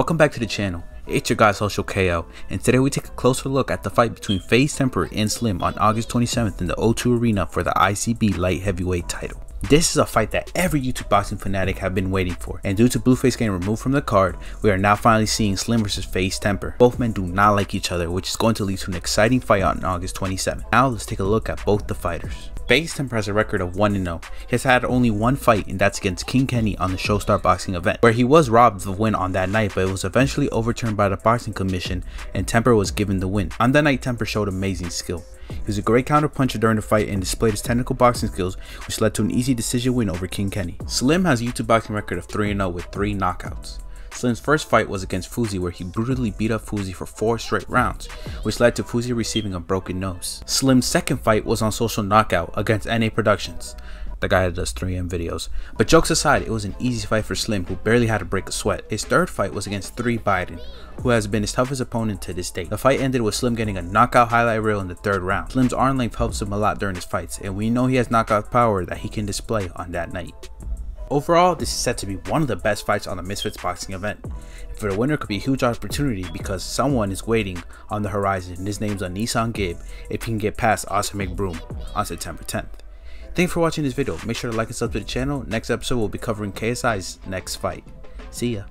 Welcome back to the channel. It's your guy Social KO, and today we take a closer look at the fight between FaZe Temperrr and Slim on August 27th in the O2 Arena for the ICB Light Heavyweight title. This is a fight that every YouTube boxing fanatic have been waiting for, and due to Blueface getting removed from the card, we are now finally seeing Slim vs FaZe Temperrr. Both men do not like each other, which is going to lead to an exciting fight on August 27th. Now let's take a look at both the fighters. Temperrr has a record of 1-0. He has had only one fight and that's against King Kenny on the Showstar boxing event, where he was robbed of the win on that night but it was eventually overturned by the boxing commission and Temperrr was given the win. On that night Temperrr showed amazing skill. He was a great counterpuncher during the fight and displayed his technical boxing skills which led to an easy decision win over King Kenny. Slim has a YouTube boxing record of 3-0 with 3 knockouts. Slim's first fight was against Fousey where he brutally beat up Fousey for 4 straight rounds, which led to Fousey receiving a broken nose. Slim's second fight was on Social Knockout against NA Productions, the guy that does 3M videos. But jokes aside, it was an easy fight for Slim who barely had to break a sweat. His third fight was against 3 Biden, who has been his toughest opponent to this date. The fight ended with Slim getting a knockout highlight reel in the third round. Slim's arm length helps him a lot during his fights, and we know he has knockout power that he can display on that night. Overall, this is set to be one of the best fights on the Misfits boxing event. And for the winner could be a huge opportunity because someone is waiting on the horizon and his name's AnEsonGib if he can get past Austin McBroom on September 10th. Thanks for watching this video. Make sure to like and sub to the channel. Next episode we'll be covering KSI's next fight. See ya.